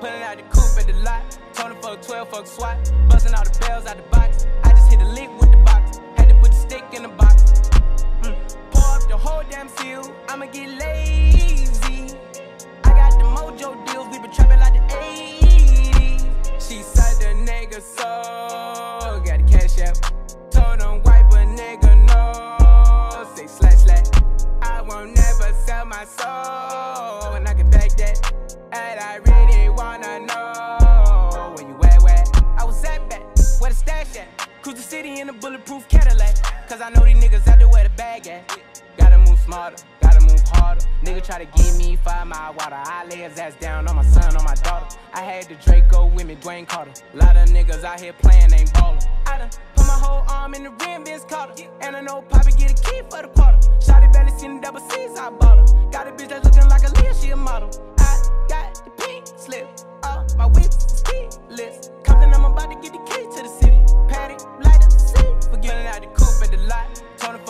Pulling out the coupe at the lot. Tony fuck 12, fuck SWAT. Busting all the bells out the box. I just hit a lick with the box. Cruise the city in a bulletproof Cadillac. Cause I know these niggas out there where the bag at. Gotta move smarter, gotta move harder. Nigga try to give me five mile water. I lay his ass down on my son, on my daughter. I had the Draco with me, Dwayne Carter. Lot of niggas out here playing, ain't ballin'. I done put my whole arm in the rim, Vince Carter. And I know Poppy get a key for the quarter. Shotty barely seen the double C's, I bought her. Got a bitch that's looking like a Leah, she a model. I got the pink slip, uh, my whip keyless. Compton, I'm about to get the key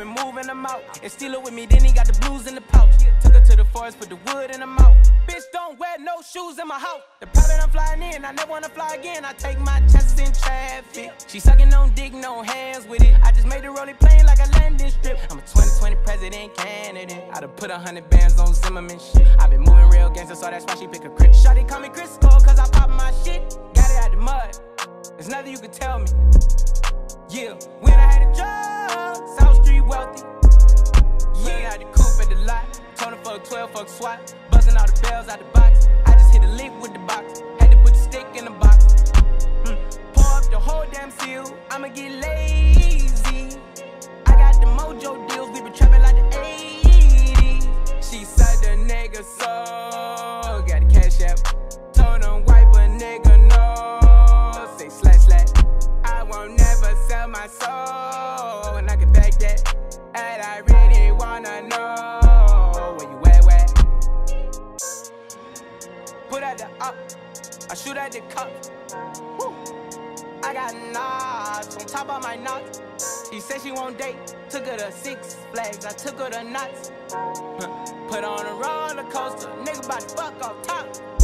Been moving them out. And steal it with me, then he got the blues in the pouch. Took her to the forest, put the wood in the mouth. Bitch, don't wear no shoes in my house. The private I'm flying in, I never wanna fly again. I take my chances in traffic. She sucking on dick, no hands with it. I just made the rolling plane like a landing strip. I'm a 2020 president candidate. I done put a hundred bands on Zimmerman shit. I been moving real gangster, so that's why she pick a crit. Shawty call me Crisco, cause I pop my shit. Got it out the mud. There's nothing you can tell me. Yeah, when I had a job, wealthy. Yeah, out the coupe at the lot. Tony fuck 12, fuck SWAT. Busting all the bells out the box. I just hit a lick with the box. Had to put the stick in the box. Mm. Pour up the whole damn seal. I'ma get lazy. I got the mojo deals. We been trapping like the 80s. She said the nigga so. Got the cash out. Told him wipe a nigga no. Say slash slash. I won't never sell my soul. And I can back that. And I really wanna know where you at, where? Put at the up. I shoot at the cup. Woo. I got knots on top of my knots. She said she won't date. Took her to Six Flags. I took her to nuts. Put on a roller coaster. Nigga about to fuck off top.